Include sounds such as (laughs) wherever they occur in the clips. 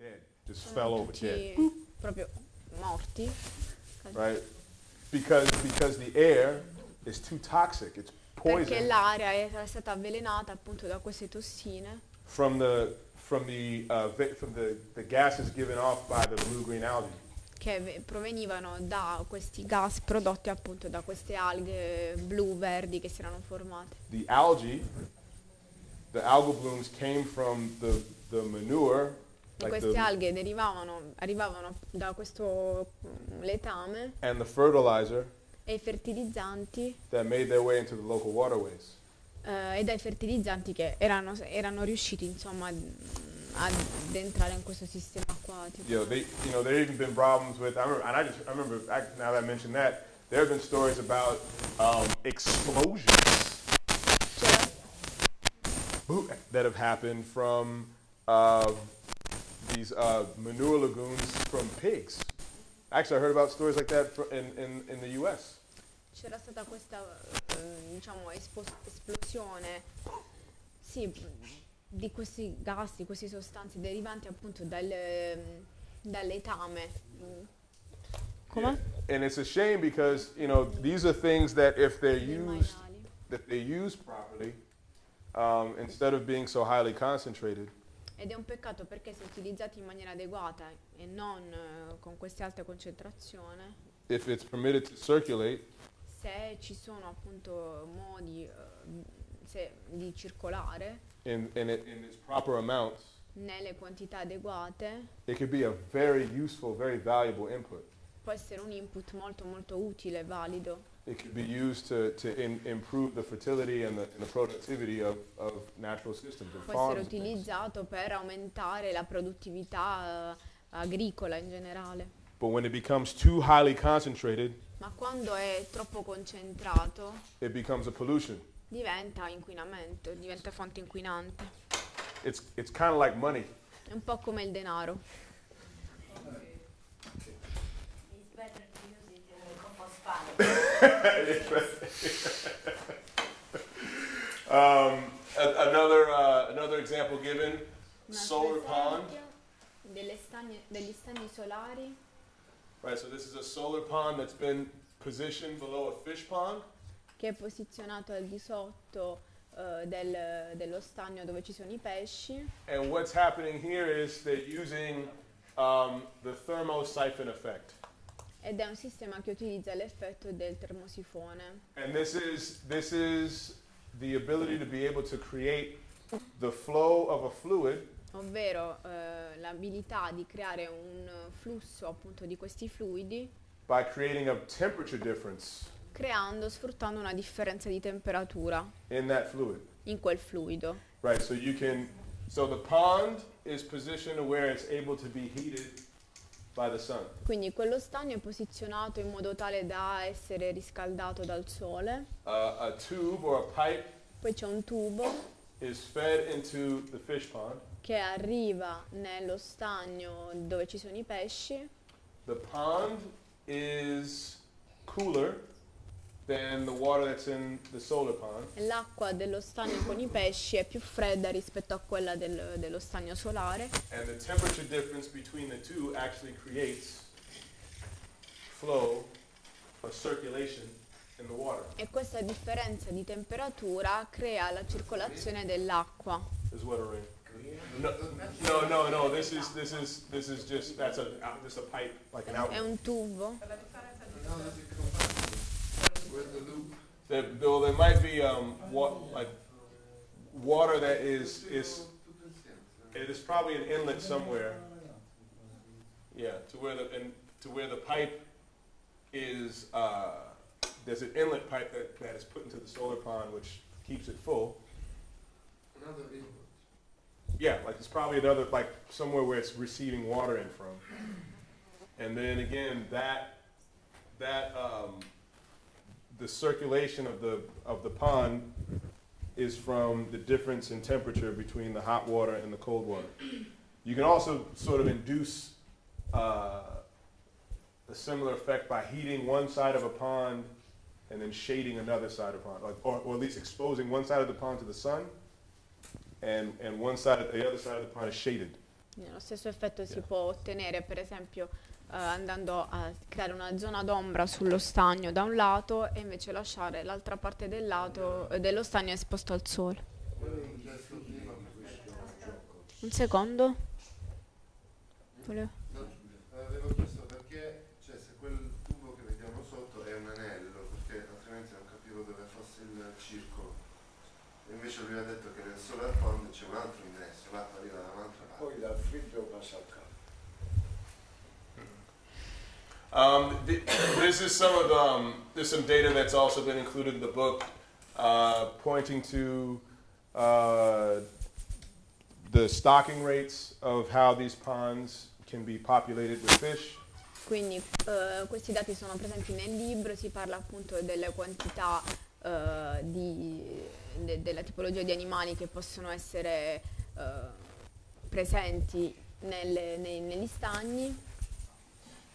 dead, just fell over dead, tutti proprio morti, right? Because because the air is too toxic. It's perché l'aria era stata avvelenata appunto da queste tossine from the from the uh, from the, the gases given off by the blue green algae. che ve- provenivano da questi gas prodotti appunto da queste alghe blu, verdi che si erano formate. The algae, the algal blooms came from the the manure, like queste alghe derivavano, arrivavano da questo mm, letame and the fertilizer e i fertilizzanti that made their way into the local waterways. eh, e dai fertilizzanti che erano, erano riusciti insomma ad, ad entrare in questo sistema acquatico. Know, they, you know, there even been problems with. I remember, and I just, I remember. Now that I mentioned that, there have been stories about um, explosions that have happened from uh, these uh, manure lagoons from pigs. Actually, I heard about stories like that fr- in, in, in the U.S. c'era stata questa eh, diciamo esplosione sì, di questi gas, di queste sostanze derivanti appunto dal, dal letame. Come? And it's a shame because you know these are things that if they're used, maiali. that they used properly, um, instead of being so highly concentrated, Ed è un peccato perché se utilizzati in maniera adeguata e non eh, con queste alte concentrazioni, if it's permitted to circulate, se ci sono appunto modi eh, se- di circolare in, in, it, in its proper amounts, nelle quantità adeguate, it could be a very useful, very valuable input. può essere un input molto molto utile e valido. It could be used to, to in, improve the fertility and the, and the productivity of, of natural systems Può essere utilizzato per aumentare la produttività eh, agricola in generale. But when it becomes too highly concentrated, Ma quando è troppo concentrato it becomes a pollution. diventa inquinamento, diventa fonte inquinante. It's, it's kind of like money. È un po' come il denaro. Um, another, uh, another example given, solar pond. delle stagne- degli stagni solari. Right, so this is a solar pond that's been positioned below a fish pond. che è posizionato al di sotto eh, del- dello stagno dove ci sono i pesci And what's happening here is they're using um, the thermosiphon effect. Ed è un sistema che utilizza l'effetto del termosifone. And this is, this is the ability to be able to create the flow of a fluid ovvero eh, l'abilità di creare un flusso appunto di questi fluidi by creating a temperature difference creando, sfruttando una differenza di temperatura in that fluid. in quel fluido. Right, so you can, so the pond is positioned where it's able to be heated. Quindi quello stagno è posizionato in modo tale da essere riscaldato dal sole, Uh, a tube or a pipe poi c'è un tubo is fed into the fish pond. che arriva nello stagno dove ci sono i pesci. The pond is cooler l'acqua dello stagno con i pesci è più fredda rispetto a quella del- dello stagno solare And the temperature difference between the two actually creates flow or circulation in the water, e questa differenza di temperatura crea la circolazione dell'acqua. No, no, no, no, this is, this is, this is just, that's a, just a pipe, like an È outlet. un tubo. There, though there might be, um, wa- like, water that is, is, it is probably an inlet somewhere. Yeah, to where the, and to where the pipe is, uh, there's an inlet pipe that, that is put into the solar pond, which keeps it full. Another input. Yeah, like it's probably another, like somewhere where it's receiving water in from. And then again, that, that, um, the circulation of the, of the pond is from the difference in temperature between the hot water and the cold water. You can also sort of induce, uh, a similar effect by heating one side of a pond and then shading another side of the pond, like, or, or at least exposing one side of the pond to the sun and, and one side, the other side of the pond is shaded. Lo stesso effetto si può ottenere per esempio andando a creare una zona d'ombra sullo stagno da un lato e invece lasciare l'altra parte del lato, eh, dello stagno esposto al sole. Un secondo. Volevo- avevo chiesto perché, cioè se quel tubo che vediamo sotto è un anello, perché altrimenti non capivo dove fosse il circolo. E invece lui ha detto che nel solar pond c'è un altro ingresso, l'acqua arriva da un'altra parte. Poi dal freddo passa al caldo. Um, th- this is some of the, um, there's some data that's also been included in the book, uh, pointing to uh, the stocking rates of how these ponds can be populated with fish. Quindi eh, questi dati sono presenti nel libro, si parla appunto delle quantità eh, di, de- della tipologia di animali che possono essere eh, presenti nelle- nei- negli stagni.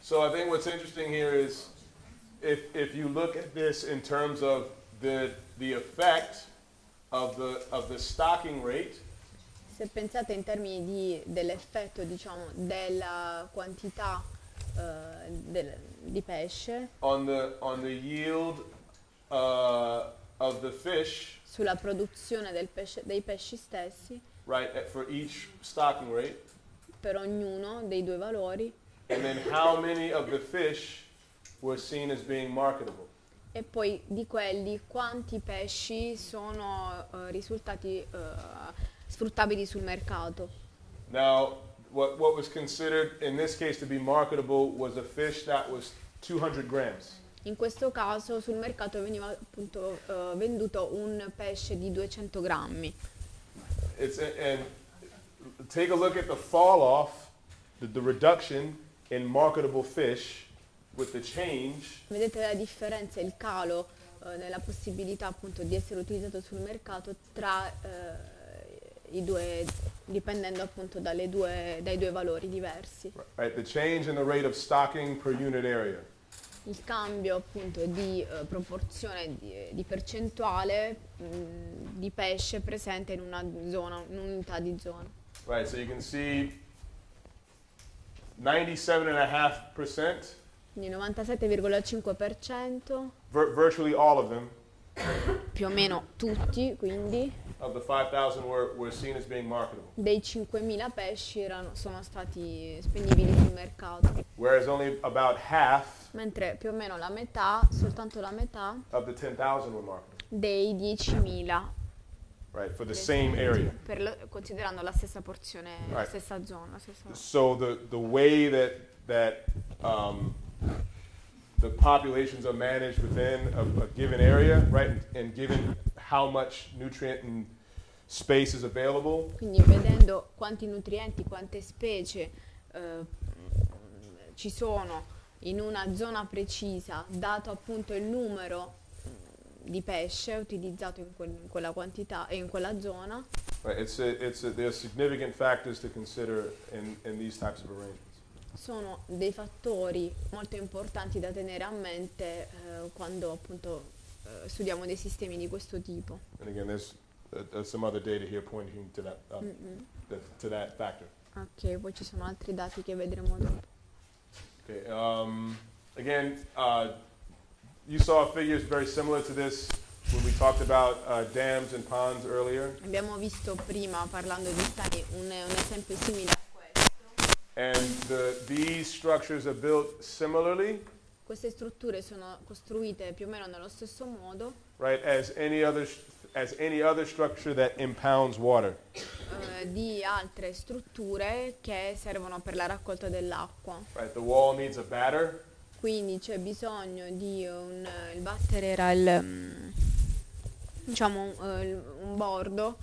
So I think what's interesting here is if, if you look at this in terms of the, the effect of the, of the stocking rate Se pensate in termini di- dell'effetto diciamo, della quantità eh, del- di pesce on the, on the yield uh, of the fish, sulla produzione del pesce- dei pesci stessi right, for each stocking rate, per ognuno dei due valori and then how many of the fish were seen as being marketable. e poi di quelli quanti pesci sono eh, risultati eh, sfruttabili sul mercato. Now, what, what was considered in this case to be marketable was a fish that was 200 grams. In questo caso sul mercato veniva appunto eh, venduto un pesce di 200 grammi. It's and take a look at the fall off, the, the reduction in marketable fish with the change Vedete la differenza, il calo eh, nella possibilità appunto di essere utilizzato sul mercato tra eh, i due, dipendendo appunto dalle due- dai due valori diversi. right? The change in the rate of stocking per unit area. Il cambio appunto di eh, proporzione di, di percentuale mh, di pesce presente in una zona, in un'unità di zona. Right, so you can see 97.5%, Quindi 97,5%, vir- virtually all of them, più o meno tutti, quindi. Of the 5,000 were, were seen as being marketable, dei 5.000 pesci erano- sono stati spendibili sul mercato, whereas only about half mentre più o meno la metà, soltanto la metà, of the 10,000 were marketable, dei 10.000, right, for the same area. per lo- considerando la stessa porzione, la Right. stessa zona. la stessa- So the, the way that, that um, the populations are managed within a, a given area, right, and, and given how much nutrient and space is available, Quindi vedendo quanti nutrienti, quante specie eh, ci sono in una zona precisa, dato appunto il numero di pesce utilizzato in, quel- in quella quantità e in quella zona, right, it's a, it's a, there's significant factors to consider in, in these types of arrangements. sono dei fattori molto importanti da tenere a mente eh, quando appunto eh, studiamo dei sistemi di questo tipo. And again, there's, uh, there's some other data here pointing to that, uh, Mm-mm. that, to that factor. Ok, poi ci sono altri dati che vedremo dopo. Okay, um, again, uh, you saw figures very similar to this when we talked about uh, dams and ponds earlier. Abbiamo visto prima, parlando di stati, un, un esempio simile a questo. And the, these structures are built similarly, Queste strutture sono costruite più o meno nello stesso modo right, as any other, as any other structure that impounds water. eh, di altre strutture che servono per la raccolta dell'acqua. Right, the wall needs a batter, Quindi c'è bisogno di un... il battere era il... mm, diciamo un, eh, un bordo.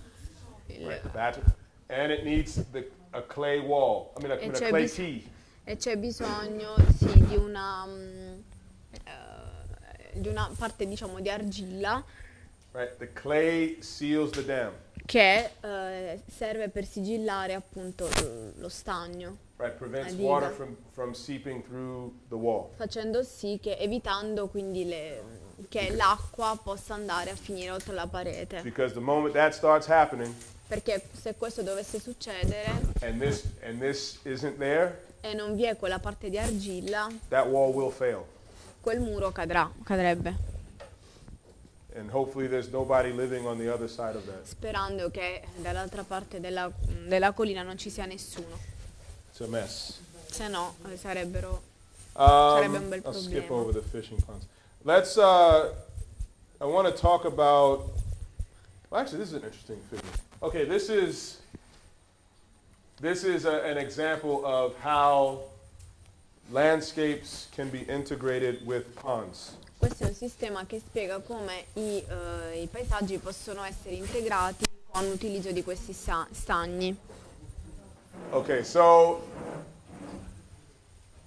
il- right, the batter, and it needs the, a clay wall. I mean, a, I E mean, a c'è clay bis- tee. e c'è bisogno sì, di una... mm, eh, di una parte diciamo di argilla Right, the clay seals the dam. che eh, serve per sigillare appunto lo stagno. Right, prevents water from, from seeping through the wall. facendo sì che evitando quindi le- che l'acqua possa andare a finire oltre la parete. Because the moment that starts happening, Perché se questo dovesse succedere and this and this isn't there, e non vi è quella parte di argilla, that wall will fail. quel muro cadrà, cadrebbe. And hopefully there's nobody living on the other side of that. Sperando che dall'altra parte della, della collina non ci sia nessuno. Mess. Se no sarebbero Sarebbe un Um, bel I'll skip problema. over the fishing ponds. Let's. Uh, I want to talk about. Well, actually, this is an interesting figure. Okay, this is. This is a, an example of how landscapes can be integrated with ponds. Questo è un sistema che spiega come i, eh, i paesaggi possono essere integrati con l'utilizzo di questi sta- stagni. Okay, so.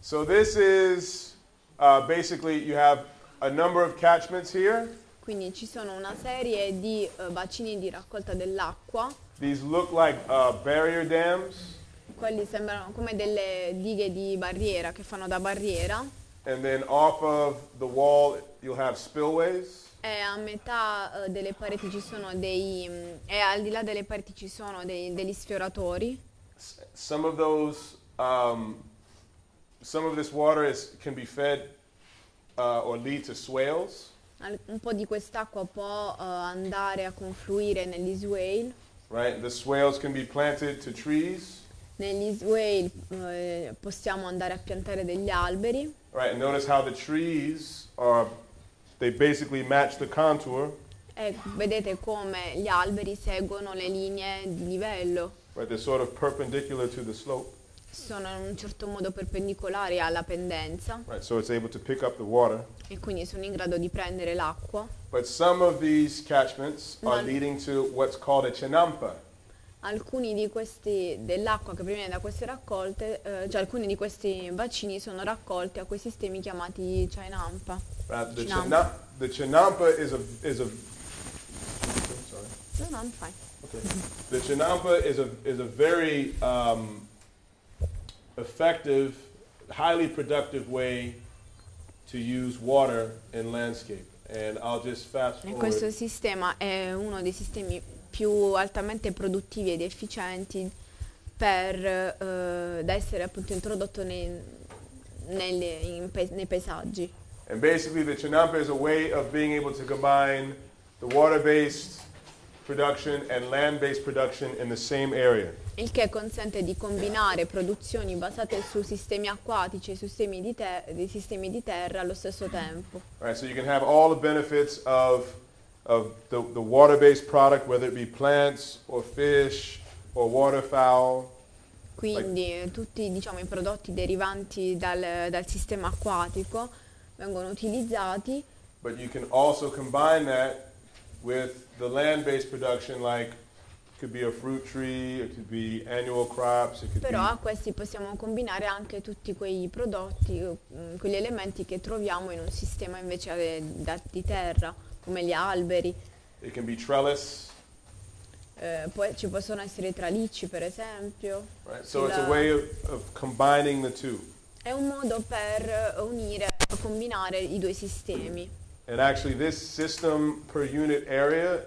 So this is uh, basically you have a number of catchments here. Quindi ci sono una serie di eh, bacini di raccolta dell'acqua, These look like uh, barrier dams. quelli sembrano come delle dighe di barriera che fanno da barriera And then off of the wall, you'll have spillways. e a metà eh, delle pareti ci sono dei mm, e al di là delle pareti ci sono dei- degli sfioratori. Some of those, um, some of this water is, can be fed uh, or lead to swales, Al- Un po' di quest'acqua può eh, andare a confluire negli swale. right? The swales can be planted to trees, Negli swale eh, possiamo andare a piantare degli alberi right? Notice how the trees are, they basically match the contour, e vedete come gli alberi seguono le linee di livello. Right? They're sort of perpendicular to the slope, sono in un certo modo perpendicolari alla pendenza right? So it's able to pick up the water. e quindi sono in grado di prendere l'acqua. But some of these catchments are leading to what's called a chinampa. Alcuni di questi dell'acqua che proviene da queste raccolte, eh, cioè alcuni di questi bacini sono raccolti a quei sistemi chiamati Chainampa. Uh, the, Chinampa. china- the chinampa is a is a. No, no, I'm fine. Okay. The chinampa is a is a very um, effective, highly productive way to use water in landscape. And I'll just fast E forward. questo sistema è uno dei sistemi più altamente produttivi ed efficienti per, eh, da essere appunto introdotto nei, nelle- in pe- nei paesaggi. And basically, the chinampa is a way of being able to combine the water-based production and land-based production in the same area. il che consente di combinare produzioni basate su sistemi acquatici e su sistemi di, di sistemi di terra allo stesso tempo. Right, so you can have all the benefits of, of the, the water-based product, whether it be plants or fish or waterfowl. Quindi eh, tutti diciamo, i prodotti derivanti dal, dal sistema acquatico vengono utilizzati, But you can also combine that with the land-based production, like it could be a fruit tree, it could be annual crops, it could però a questi possiamo combinare anche tutti quei prodotti, eh, quegli elementi che troviamo in un sistema invece eh, di terra, come gli alberi. it can be trellis. Eh, poi ci possono essere tralicci per esempio. Right, so it's a La- way of, of combining the two. È un modo per unire, combinare i due sistemi. And actually, this system per unit area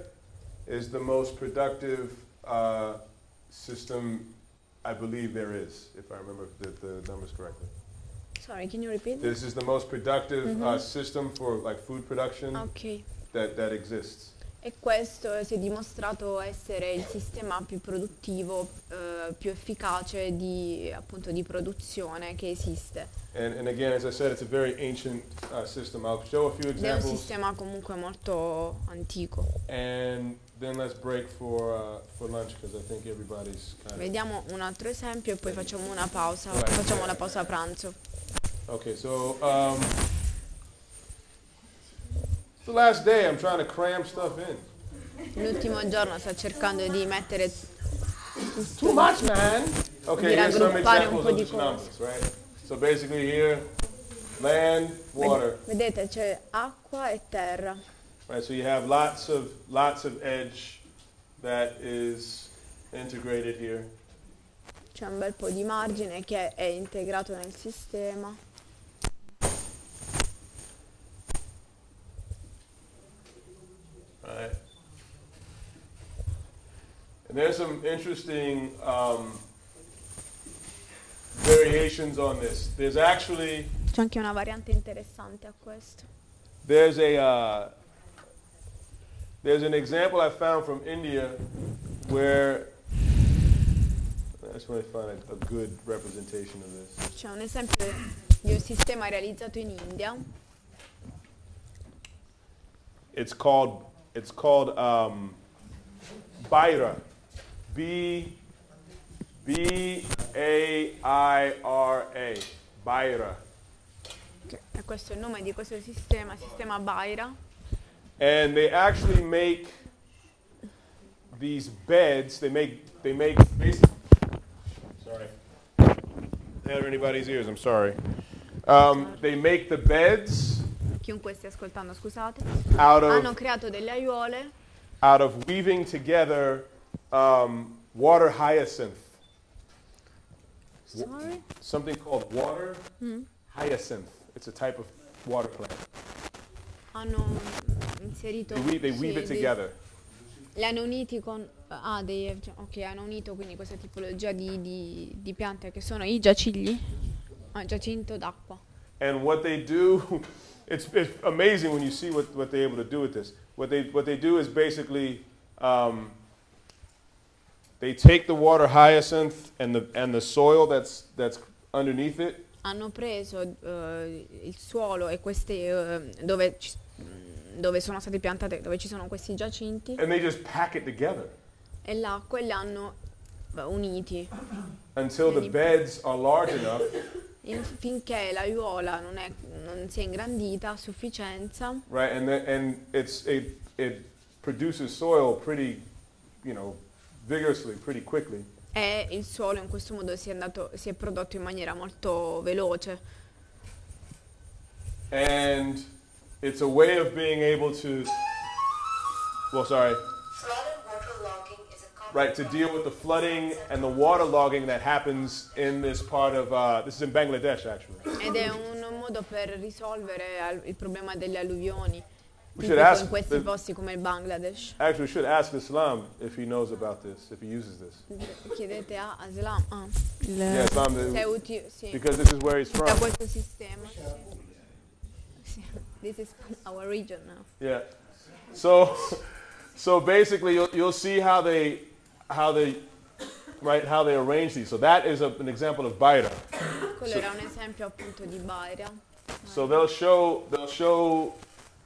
is the most productive uh, system I believe there is, if I remember the, the numbers correctly. Sorry, can you repeat? This is the most productive uh, Mhm. system for like food production Ok. that, that exists. E questo si è dimostrato essere il sistema più produttivo, eh, più efficace di, appunto, di produzione che esiste. And, and again, as I said, it's a very ancient uh, system. I'll show a few Ed è un examples sistema comunque molto antico. and then let's break for, uh, for lunch because I think everybody's kind of. Vediamo un altro esempio e poi facciamo una pausa, Vai. facciamo la pausa pranzo. Okay, so um, it's the last day. I'm trying to cram stuff in. L'ultimo giorno sto cercando di mettere Too much, man. Okay, here's some examples of chinampas, right? So basically here, land, water, Vedete c'è acqua e terra. right? So you have lots of lots of edge that is integrated here. C'è un bel po' di margine che è integrato nel sistema. And there's some interesting um, variations on this. There's actually C'è anche una variante interessante a questo. there's a uh, there's an example I found from India where I just want to find a, a good representation of this. C'è un esempio di un sistema realizzato in India. It's called it's called um, Baira, B B A I R A, Baira, E questo è il nome di questo sistema, sistema Baira. and they actually make these beds. They make they make basic, sorry, hurt anybody's ears. I'm sorry. Um, they make the beds Chiunque stia ascoltando, scusate. out Hanno creato delle aiuole out of weaving together um, water hyacinth. Sorry? something called water hyacinth. It's a type of water plant. hanno inserito They weave, they weave it together. li hanno uniti con ah dei ok hanno unito quindi questa tipologia di, di- di piante che sono i giacigli ah, giacinto d'acqua And what they do, (laughs) it's, it's amazing when you see what, what they're able to do with this. What they, what they do is basically um, they take the water hyacinth and the, and the soil that's, that's underneath it, hanno preso eh, il suolo e queste eh, dove, ci- dove sono state piantate dove ci sono questi giacinti. And they just pack it together. E l'acqua e li hanno beh, uniti. Until the beds are large enough. (coughs) in- finché l'aiuola non, è, non si è ingrandita a sufficienza. Right? And the, and it's it it produces soil pretty, you know, vigorously, pretty quickly. e il suolo in questo modo si è, andato, si è prodotto in maniera molto veloce And it's a way of being able to, well, sorry, right, to deal with the flooding and the water logging that happens in this part of, uh, this is in Bangladesh actually. ed è un modo per risolvere il problema delle alluvioni We should ask in questi the- posti come il Bangladesh. Actually, we should ask Islam if he knows about this, if he uses this. Chiedete a Aslam ah, il- Yeah, Islam, se uti- sì, because this is where he's da from. questo sistema. Sì. This is our region now. Yeah. So, so basically, you'll, you'll see how they, how they, right, how they arrange these. So that is a, an example of Baida. Quello era un esempio appunto di Baira. So they'll show, they'll show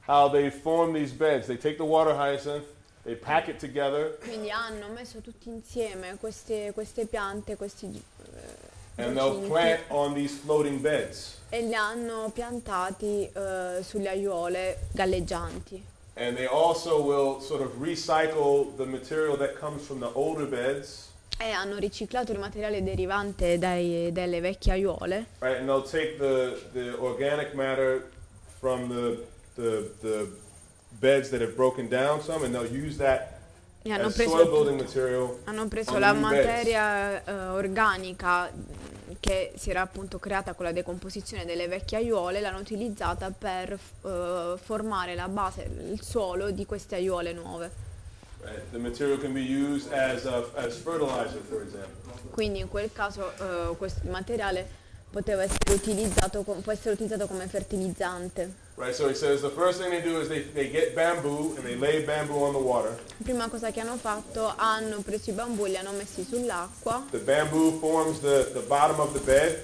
how they form these beds. They take the water hyacinth, they pack it together, Quindi hanno messo tutti insieme queste, queste piante, questi eh, and they'll plant on these floating beds. e li hanno piantati eh, sulle aiuole galleggianti. And they also will sort of recycle the material that comes from the older beds, E hanno riciclato il materiale derivante dai- dalle vecchie aiuole right? And they'll take the, the organic matter from the, the, the beds that have broken down some, and they'll use that e hanno as soil preso, building material. hanno preso on la new materia eh, organica che si era appunto creata con la decomposizione delle vecchie aiuole, l'hanno utilizzata per eh, formare la base, il suolo di queste aiuole nuove. Right? The material can be used as, a, as fertilizer, for example. Quindi in quel caso eh, questo materiale poteva essere utilizzato, può essere utilizzato come fertilizzante. Right, so he says the first thing they do is they, they get bamboo and they lay bamboo on the water. Prima cosa che hanno fatto, hanno preso i bambù e li hanno messi sull'acqua The bamboo forms the, the bottom of the bed.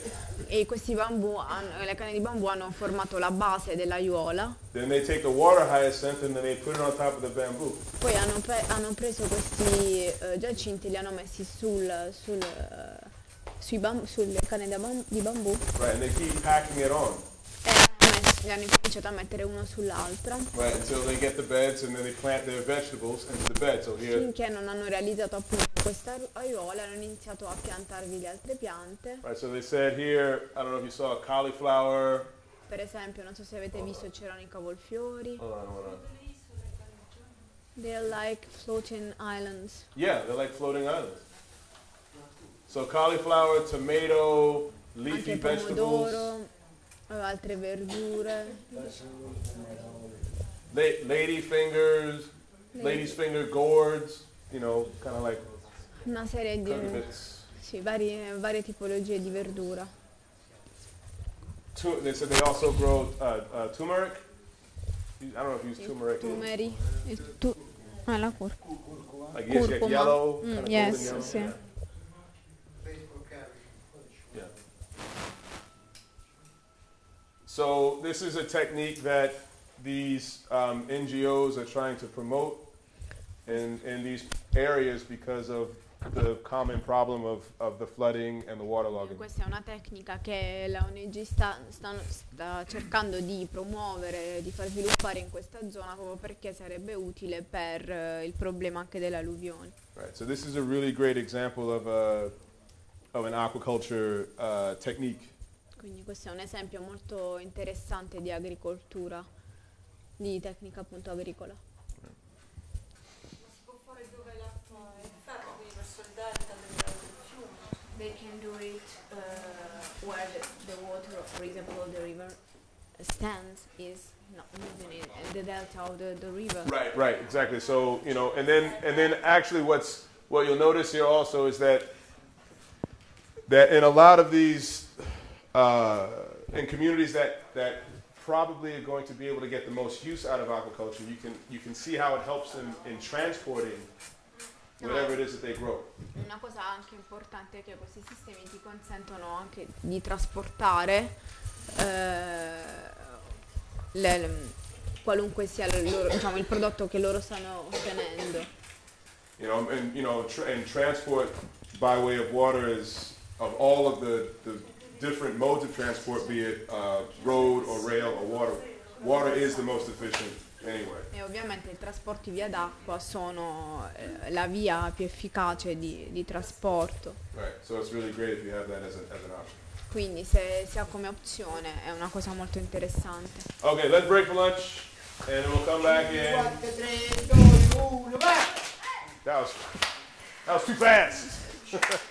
e questi bambù, hanno- le canne di bambù hanno formato la base dell'aiuola. Then they take the water hyacinth and then they put it on top of the bamboo. Poi hanno, pre- hanno preso questi eh, giacinti e li hanno messi sul, sul, eh, sui bam- sulle canne di bambù Right, and they keep packing it on. E hanno incominciato a mettere uno sull'altra finché non hanno realizzato appunto questa aiuola hanno iniziato a piantarvi le altre piante. right, so they said here, I don't know if you saw cauliflower. Per esempio, non so se avete visto c'erano i cavolfiori. Hold on, hold on. They're like floating islands. Yeah, they're like floating islands. So cauliflower, tomato, leafy Anche vegetables, pomodoro, altre verdure. la- lady fingers, lady's finger gourds, you know, kind of like una serie di condiments. sì, varie, varie tipologie di verdura. Tu- they said they also grow uh, uh, turmeric. I don't know if you use turmeric. in- Tumeri, il tu- ah, la curcuma. Like yes, like Curcuma. yellow. Mm, kind of yes, golden yellow. sì. So this is a technique that these um, NGOs are trying to promote in, in these areas because of the common problem of, of the flooding and the waterlogging. Questa è una tecnica che la ONG sta, stanno- sta cercando di promuovere, di far sviluppare in questa zona proprio perché sarebbe utile per eh, il problema anche delle alluvioni. Right. So this is a really great example of a of an aquaculture uh, technique. Quindi questo è un esempio molto interessante di agricoltura, di tecnica appunto agricola. Ma si può fare dove l'acqua è ferma, quindi verso il delta del, fiume. They can do it uh, where the, the water, for example, the river stands is not moving in, in the delta of the, the river. Right, right, exactly. So you know, and then and then actually, what's what you'll notice here also is that that in a lot of these uh, in communities that that probably are going to be able to get the most use out of aquaculture, you can you can see how it helps them in transporting whatever it is that they grow. Una cosa anche importante è che questi sistemi ti consentono anche di trasportare eh, le- qualunque sia il, loro- diciamo, il prodotto che loro stanno ottenendo. You know, and you know, tr- and transport by way of water is of all of the, the different modes of transport, be it uh, road or rail or water. Water is the most efficient anyway. E ovviamente i trasporti via d'acqua sono eh, la via più efficace di, di trasporto. Right. So it's really great if you have that as, a, as an option. Quindi se si ha come opzione è una cosa molto interessante. Okay, let's break for lunch, and we'll come back in. 4, 3, 2, 1, vai! That was that was too fast. (laughs)